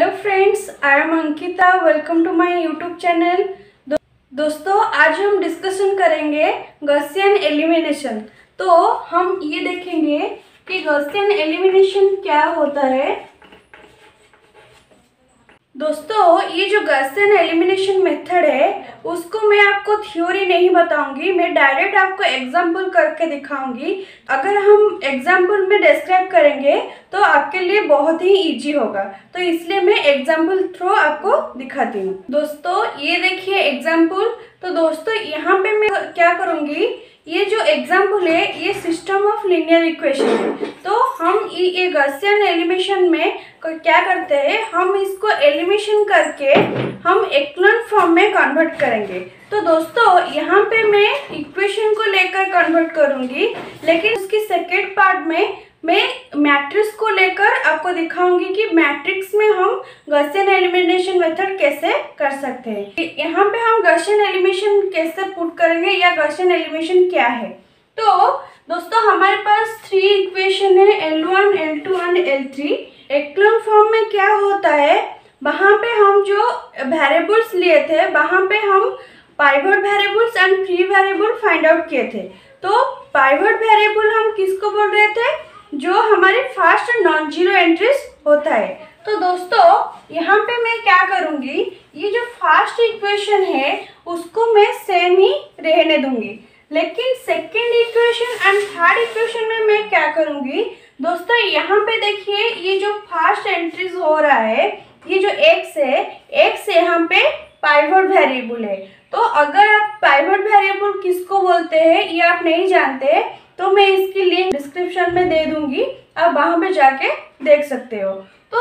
Hello friends I am Ankita welcome to my YouTube channel दोस्तों, आज हम discussion करेंगे गॉसियन एलिमिनेशन तो हम ये देखेंगे कि गॉसियन एलिमिनेशन क्या होता है दोस्तों, ये जो गॉसियन एलिमिनेशन मेथड है, उसको मैं आपको थ्योरी नहीं बताऊँगी, मैं डायरेक्ट आपको एग्ज़ाम्पल करके दिखाऊँगी। अगर हम एग्ज़ाम्पल में डिस्क्राइब करेंगे तो आपके लिए बहुत ही इजी होगा। तो इसलिए मैं एग्ज़ाम्पल थ्रू आपको दिखाती हूँ। दोस्तों, ये देखिए एग्ज़ाम्पल तो दोस्तों, यहाँ पे मैं क्या करूँगी? ये जो एग्ज़ाम्पल है, ये सिस्टम ऑफ़ लिनियर इक्वेशन है। तो हम ये गसियन एलिमेशन में क्या करते हैं, हम इसको एलिमेशन करके हम एक्लन फॉर्म में कन्वर्ट करेंगे। तो दोस्तों, यहाँ पे मैं इक्वेशन को लेकर कन्वर्ट करूँगी, लेकिन उसकी सेकेंड पार्ट में मैं मैट्रिक्स को लेकर आपको दिखाऊँगी कि मैट्रिक्स में हम गसियन एलिमिनेशन मेथड कैसे कर सकते हैं। यहाँ पे हम गसियन एलिमिनेशन कैसे पुट करेंगे या गसियन एलिमिनेशन क्या है? तो दोस्तों, हमारे पास थ्री इक्वेशन है L one L two and L three echelon form में क्या होता है? वहाँ पे हम जो वेरिएबल्स लिए थे, वहाँ पे हम pivot variables and free variable find out किए थे। तो पाइवट वेरिएबल हम किसको बोल रहे थे? जो हमारे फास्ट नॉन ज़ीरो एंट्रीज होता है। तो दोस्तों, यहाँ पे मैं क्या करूँगी? ये जो फास्ट इक्वेशन है, उसको मैं सेम ही रहने दूँगी। लेकिन second equation and third equation में मैं क्या करूँगी? दोस्तों, यहाँ पे देखिए, ये जो फास्ट एंट्रीज हो रहा है, ये जो एक्स है एक्स यहाँ पे पाइवट वेरिएबल है। तो अगर आप पाइवट वेरिएबल किसको बोलते हैं, ये आप नहीं जानते तो मैं इसकी लिंक डिस्क्रिप्शन में दे दूँगी। आप वहाँ पे जाके देख सकते हो। तो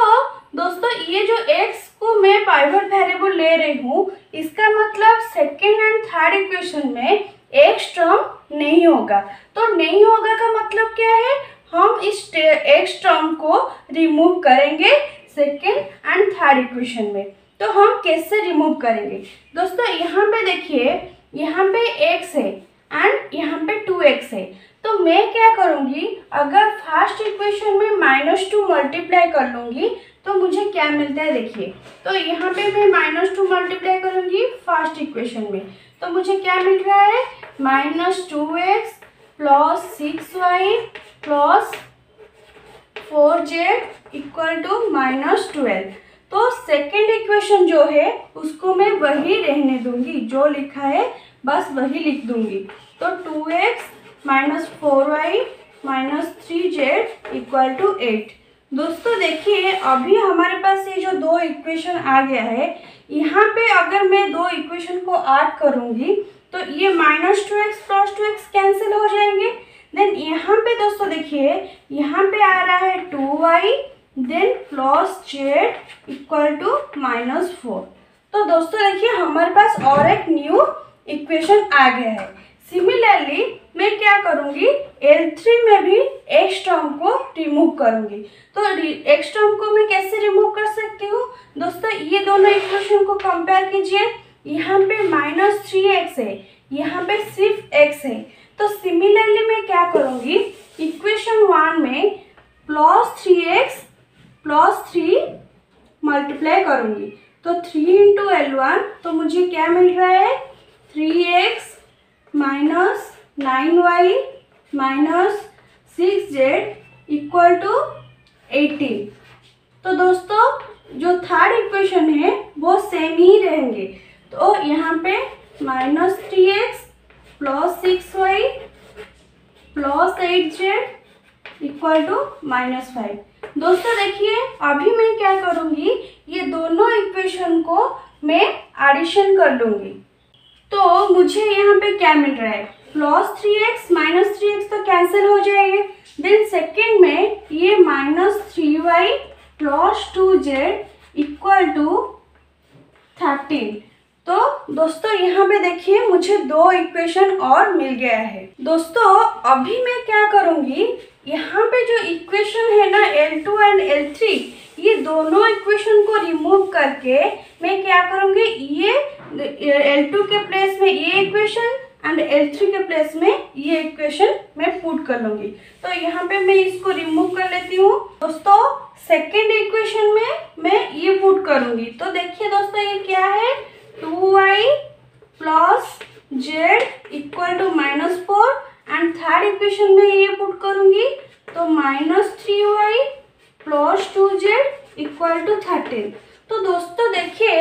दोस्तों, ये जो x को मैं पाइवट वेरिएबल ले रही हूँ, इसका मतलब सेकेंड एंड थर्ड इक्वेशन में x टर्म नहीं होगा। तो नहीं होगा का मतलब क्या है? हम इस x टर्म को रिमूव करेंगे सेकेंड एंड थर्ड इक्वेशन में। तो हम कैसे रिमूव करेंगे? दोस्तों, यहाँ पे देखिए, यहाँ पे x है एंड यहाँ पे टू एक्स है। मैं क्या करूँगी? अगर फ़र्स्ट इक्वेशन में माइनस टू मल्टीप्लाई कर लूँगी तो मुझे क्या मिलता है देखिए। तो यहाँ पे मैं माइनस टू मल्टीप्लाई करूँगी फ़र्स्ट इक्वेशन में। तो मुझे क्या मिल रहा है? Minus two x plus six y plus four z equal to minus twelve तो सेकेंड इक्वेशन जो है, उसको मैं वही रहने दूँगी। जो लिखा है, बस वही लिख दूँगी। तो two x minus four y minus three z equal to eight. दोस्तों, देखिए, अभी हमारे पास ये जो दो इक्वेशन आ गया है, यहाँ पे अगर मैं दो इक्वेशन को ऐड करूँगी तो ये minus two x plus two x cancel हो जाएँगे। देन यहाँ पे दोस्तों, देखिए, यहाँ पे आ रहा है two y then plus z equal to minus four तो दोस्तों, देखिए, हमारे पास और एक न्यू इक्वेशन आ गया है। सिमिलरली मैं क्या करूँगी? L3 में भी एक्स टर्म को रिमूव करूँगी। तो एक्स टर्म को मैं कैसे रिमूव कर सकती हूँ? दोस्तों, ये दोनों इक्वेशन को कंपेयर कीजिए। यहाँ पे माइनस थ्री एक्स है, यहाँ पे सिर्फ़ एक्स है। तो सिमिलरली मैं क्या करूँगी? इक्वेशन वन में plus three x plus three multiply करूँगी। तो थ्री इंटू एल वन तो मुझे क्या मिल रहा है? Three x minus nine y minus six z equal to eighteen. तो दोस्तों, जो थर्ड इक्वेशन है, वो सेम ही रहेंगे। तो यहाँ पे minus three x plus six y plus eight z equal to minus five दोस्तों, देखिए, अभी मैं क्या करूँगी, ये दोनों इक्वेशन को मैं एडिशन कर लूँगी। तो मुझे यहाँ पे क्या मिल रहा है? Plus three x minus three x तो कैंसिल हो जाएँगे। देन सेकेंड में ये minus three y plus two z equal to thirteen तो दोस्तों, यहाँ पे देखिए, मुझे दो इक्वेशन और मिल गया है। दोस्तों, अभी मैं क्या करूँगी? यहाँ पे जो इक्वेशन है ना L2 एंड L3 ये दोनों इक्वेशन को रिमूव करके मैं क्या करूँगी? ये L2 के प्लेस में ये एंड L3 के प्लेस में ये इक्वेशन मैं पुट कर लूँगी। तो यहाँ पे मैं इसको रिमूव कर लेती हूँ। दोस्तों सेकेंड इक्वेशन में मैं ये पुट करूँगी। तो देखिए दोस्तों, ये क्या है? Two y plus z equal to minus four and third equation में ये पुट करूँगी। तो minus three y plus two z equal to thirteen तो दोस्तों, देखिए,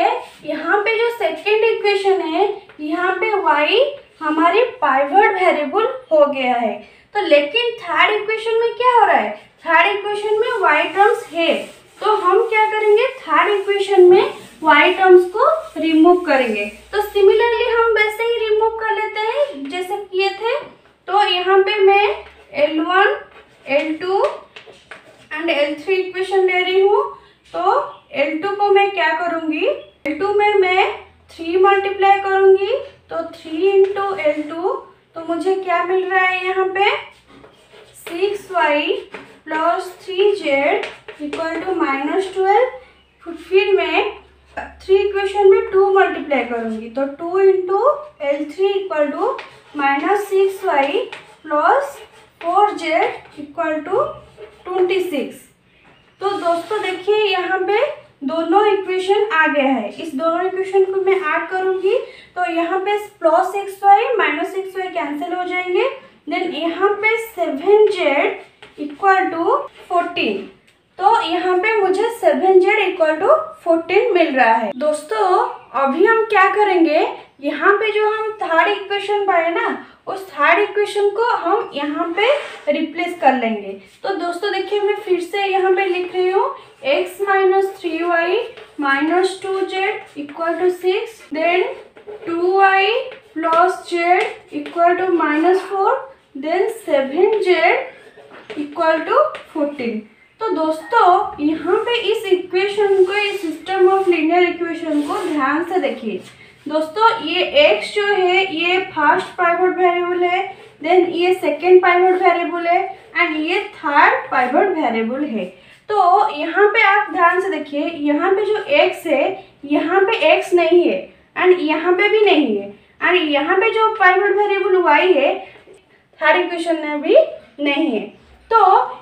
यहाँ पे जो सेकेंड इक्वेशन है, यहाँ पे y हमारी पाइवट वेरिएबल हो गया है। तो लेकिन थर्ड इक्वेशन में क्या हो रहा है? थर्ड इक्वेशन में वाई टर्म्स है। तो हम क्या करेंगे? थर्ड इक्वेशन में वाई टर्म्स को रिमूव करेंगे। तो सिमिलरली हम वैसे ही रिमूव कर लेते हैं जैसे किए थे। तो यहाँ पे मैं L1, L2 and L three equation ले रही हूँ। तो एल टू को मैं क्या करूँगी? एल टू में मैं थ्री मल्टीप्लाई करूँगी। तो थ्री इंटू एल टू तो मुझे क्या मिल रहा है यहाँ पे? Six y plus three z equal to minus twelve फिर मैं थ्री इक्वेशन में टू मल्टीप्लाई करूँगी। तो two into L three equal to minus six y plus four z equal to twenty six तो दोस्तों देखिए यहाँ पे दोनों इक्वेशन आ गया है। इस दोनों इक्वेशन को मैं ऐड करूँगी तो यहाँ पे plus x y minus x y cancel हो जाएँगे। देन यहाँ पे seven z equal to fourteen तो यहाँ पे मुझे seven z equal to fourteen मिल रहा है। दोस्तों, अभी हम क्या करेंगे? यहाँ पे जो हम थर्ड इक्वेशन पाए ना उस थर्ड इक्वेशन को हम यहाँ पे रिप्लेस कर लेंगे। तो दोस्तों देखिए, मैं फिर से यहाँ पे लिख रही हूँ, x minus three y minus two z equal to six then two y plus z equal to minus four then seven z equal to fourteen तो दोस्तों, यहाँ पे इस इक्वेशन को, इस सिस्टम ऑफ़ लीनियर इक्वेशन को ध्यान से देखिए। दोस्तों, ये x जो है, ये फ़र्स्ट पाइवट वेरिएबल है देन ये सेकेंड पाइवट वेरिएबल है एंड ये थर्ड पाइवट वेरिएबल है। तो यहाँ पे आप ध्यान से देखिए, यहाँ पे जो x है, यहाँ पे x नहीं है एंड यहाँ पे भी नहीं है एंड यहाँ पे जो पाइवट वेरिएबल y है थर्ड इक्वेशन में भी नहीं है। तो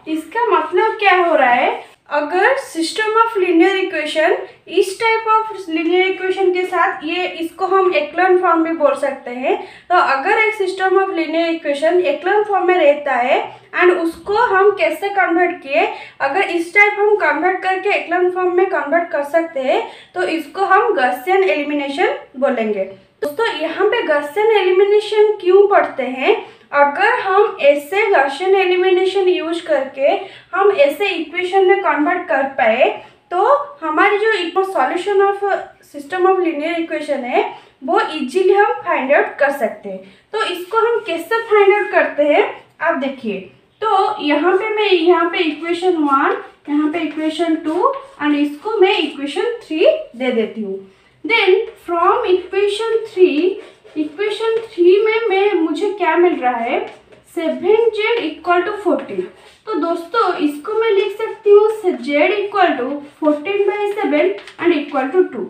इसका मतलब क्या हो रहा है? अगर सिस्टम ऑफ़ लीनियर इक्वेशन इस टाइप ऑफ़ लीनियर इक्वेशन के साथ ये इसको हम एक्लन फॉर्म भी बोल सकते हैं। तो अगर एक system of linear equation echelon form में रहता है एंड उसको हम कैसे कन्वर्ट किए? अगर इस टाइप हम कन्वर्ट करके एक्लन फॉर्म में कन्वर्ट कर सकते हैं तो इसको हम गसियन एलिमिनेशन बोलेंगे। दोस्तों, यहाँ पे गसियन एलिमिनेशन क्यों पढ़ते हैं? अगर हम ऐसे गशन एलिमिनेशन यूज़ करके हम ऐसे इक्वेशन में कन्वर्ट कर पाए तो हमारी जो solution of system of linear equation है, वो इजीली हम फाइंड आउट कर सकते हैं। तो इसको हम कैसे फाइंड आउट करते हैं, आप देखिए। तो यहाँ पे मैं, यहाँ पे इक्वेशन वन यहाँ पे इक्वेशन टू एंड इसको मैं इक्वेशन थ्री दे देती हूँ। Then from equation three equation three में मैं, मुझे क्या मिल रहा है? Seven z equal to fourteen. तो दोस्तों, इसको मैं लिख सकती हूँ z equal to fourteen by seven and equal to two.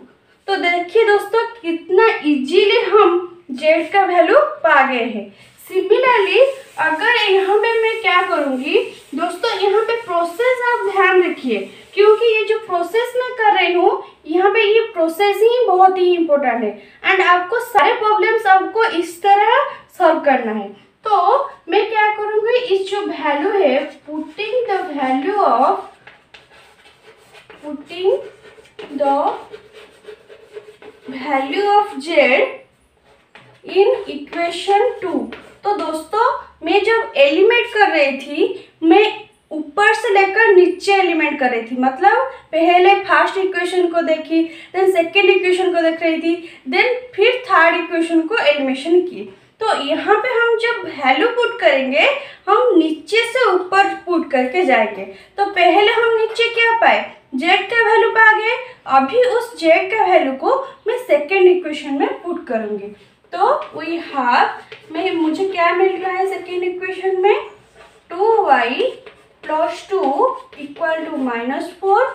तो देखिए दोस्तों, कितना इजीली हम जेड का वैल्यू पा गए हैं। सिमिलरली अगर यहाँ पे मैं क्या करूँगी, दोस्तों, यहाँ पे प्रोसेस आप ध्यान रखिए, क्योंकि ये जो प्रोसेस मैं कर रही हूँ, यहाँ पे ये प्रोसेस ही बहुत ही इम्पोर्टेंट है। एंड आपको सारे प्रॉब्लम्स आपको इस तरह सॉल्व करना है। तो मैं क्या करूँगी, इस जो वैल्यू है putting the value of putting the value of z in equation two तो दोस्तों, मैं जब एलिमेंट कर रही थी, मैं ऊपर से लेकर नीचे एलिमेंट कर रही थी। मतलब पहले फ़र्स्ट इक्वेशन को देखी देन सेकेंड इक्वेशन को देख रही थी देन फिर थर्ड इक्वेशन को एलिमेशन की। तो यहाँ पे हम जब वैल्यू पुट करेंगे, हम नीचे से ऊपर पुट करके जाएँगे। तो पहले हम नीचे क्या पाए? जेड का वैल्यू पा गए अभी उस जेड का वैल्यू को मैं सेकेंड इक्वेशन में पुट करूँगी। तो वी हैव में, मुझे क्या मिल रहा है सेकेंड इक्वेशन में? Two y plus two equal to minus four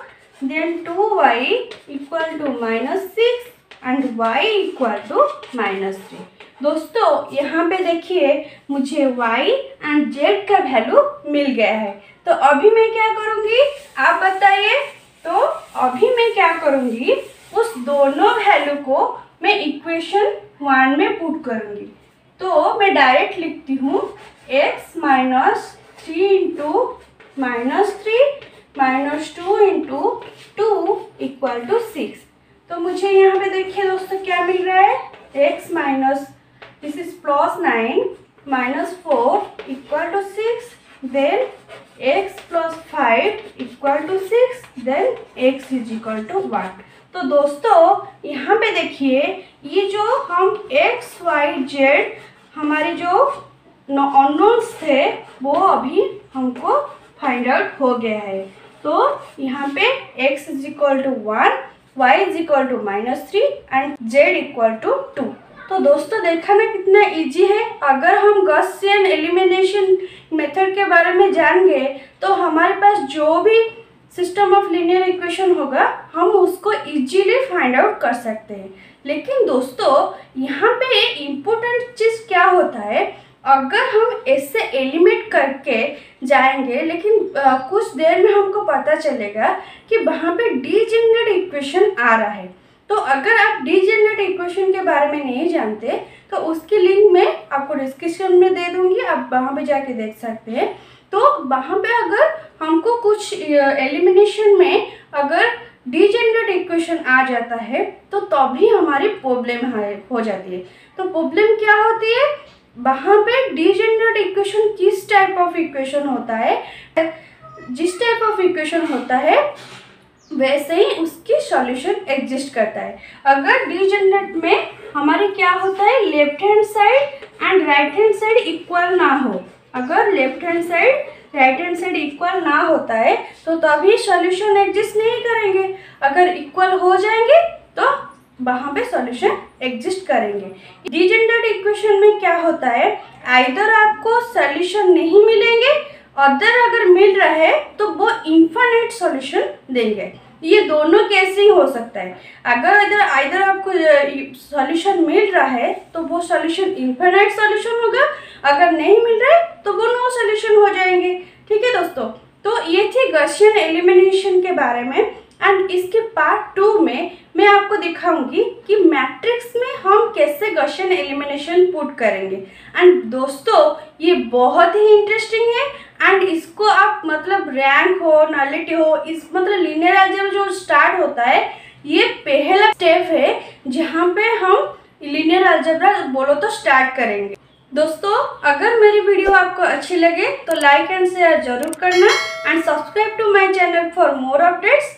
then two y equal to minus six and y equal to minus three दोस्तों, यहाँ पे देखिए, मुझे y एंड z का वैल्यू मिल गया है। तो अभी मैं क्या करूँगी? आप बताइए। तो अभी मैं क्या करूँगी? उस दोनों वैल्यू को मैं इक्वेशन वन में पुट करूँगी। तो मैं डायरेक्ट लिखती हूँ x minus three into minus three minus two into two equal to six तो मुझे यहाँ पे देखिए दोस्तों क्या मिल रहा है? X minus this is plus nine minus four equal to six then x plus five equal to six then x is equal to one तो दोस्तों, यहाँ पे देखिए, ये जो हम एक्स वाई जेड हमारे जो अननोन्स थे, वो अभी हमको फाइंड आउट हो गया है। तो यहाँ पे x is equal to one y is equal to minus three and z equal to two तो दोस्तों देखा ना कितना इजी है। अगर हम गसियन एलिमिनेशन मेथड के बारे में जान गए तो हमारे पास जो भी सिस्टम ऑफ़ लीनियर इक्वेशन होगा हम उसको इजीली फाइंड आउट कर सकते हैं। लेकिन दोस्तों यहाँ पे इम्पोर्टेंट चीज़ क्या होता है? अगर हम इससे एलिमिनेट करके जाएँगे लेकिन आ, कुछ देर में हमको पता चलेगा कि वहाँ पे डीजेनरेट इक्वेशन आ रहा है। तो अगर आप डीजेनरेट इक्वेशन के बारे में नहीं जानते तो उसकी लिंक मैं आपको डिस्क्रिप्शन में दे दूँगी आप वहाँ पे जाके देख सकते हैं। तो वहाँ पे अगर हमको कुछ एलिमिनेशन में अगर डीजेनरेट इक्वेशन आ जाता है तो तभी हमारी प्रॉब्लम हो जाती है। तो प्रॉब्लम क्या होती है? वहाँ पे डीजेनरेट इक्वेशन किस टाइप ऑफ़ इक्वेशन होता है? जिस टाइप ऑफ़ इक्वेशन होता है, वैसे ही उसकी सॉल्यूशन एग्जिस्ट करता है। अगर डीजेनरेट में हमारे क्या होता है? Left hand side and right hand side equal ना हो। अगर left hand side right hand side equal ना होता है तो तभी सॉल्यूशन एग्जिस्ट नहीं करेंगे। अगर इक्वल हो जाएँगे तो वहाँ पे सॉल्यूशन एग्जिस्ट करेंगे। डिजेंडर्ड इक्वेशन में क्या होता है? आइदर आपको सॉल्यूशन नहीं मिलेंगे अदर अगर मिल रहा है तो वो इन्फानेट सॉल्यूशन देंगे। ये दोनों कैसे ही सकता है? अगर अगर आइदर आपको सॉल्यूशन मिल रहा है तो वो सॉल्यूशन इन्फानाइट सॉल्यूशन होगा। अगर नहीं मिल रहा है तो वो नो सॉल्यूशन हो जाएँगे। ठीक है दोस्तों? तो ये थी गशियन एलिमिनेशन के बारे में। एंड इसके पार्ट टू में मैं आपको दिखाऊँगी कि मैट्रिक्स में हम कैसे गशन एलिमिनेशन पुट करेंगे। एंड दोस्तों, ये बहुत ही इंटरेस्टिंग है। एंड इसको आप मतलब रैंक हो नॉलिटी हो, इस मतलब लीनियर अलजेब्रा जो स्टार्ट होता है, ये पहला स्टेप है जहाँ पे हम लीनियर अलजेब्रा बोलो तो स्टार्ट करेंगे। दोस्तों, अगर मेरी वीडियो आपको अच्छी लगे तो लाइक एंड शेयर ज़रूर करना and subscribe to my channel for more updates